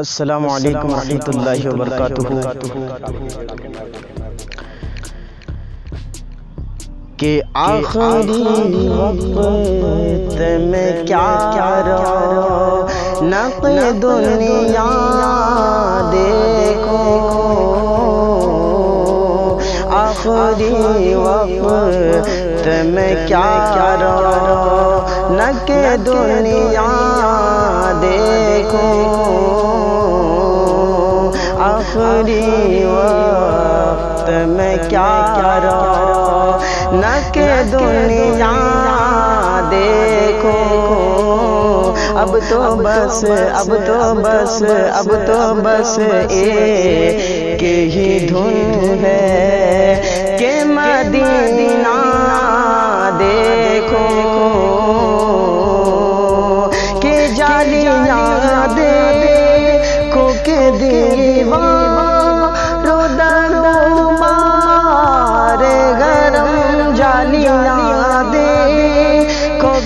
अस्सलाम वालेकुम रहमतुल्लाहि व बरकातुहू के आखिरी वक्त में क्या नक दुनिया देखो। आखिरी वक्त में क्या नक दुनिया देखो, आखिरी वक्त में क्या करो न के दुनिया देखो, अब तो बस, अब तो बस, अब तो बस एक ही धुन है।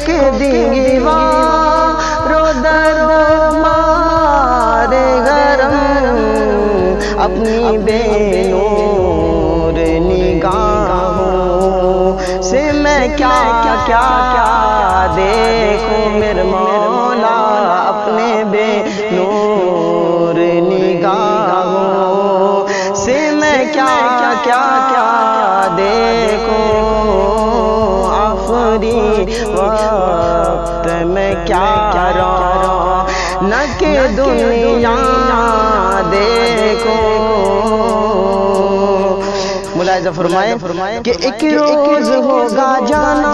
के दीवार दरो मारे गरम। अपनी बेनूर निगाहों से मैं क्या क्या क्या क्या देखूँ? मेरे मौला, अपने बेनूर निगाहों से मैं क्या क्या क्या क्या के दुनिया देखो। मुलायजा फरमाए फरमाए कि एक रोज होगा जाना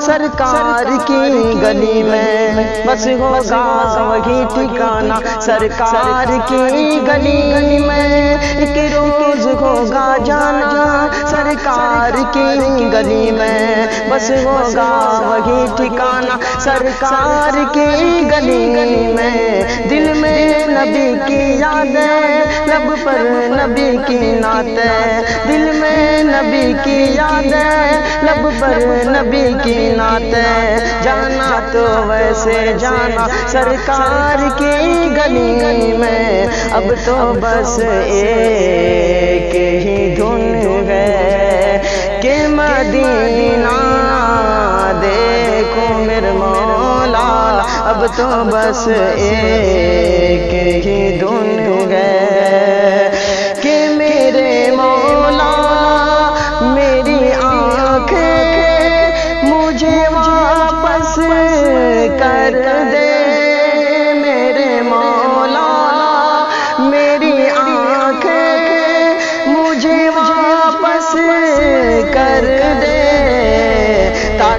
सरकार की गली में। बस होगा वही ठिकाना सरकार की गली में। एक रोज होगा जाना सरकार की गली में बस होगा वही ठिकाना। सरकार की गली में दिल में नबी की यादें लब पर नबी की नातें। दिल में नबी की यादें लब पर नबी की नातें। जाना तो वैसे जाना। सरकार की गली में अब तो बस एक ही धुन है। मदीना देखो मेरे मौला। अब तो बस एक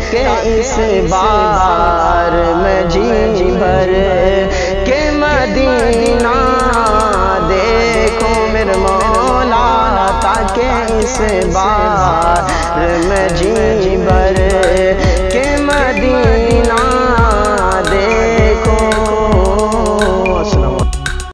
ताकि इस बार में जी भर के मदीना देखो मेरे मौला ताके इस बार में जी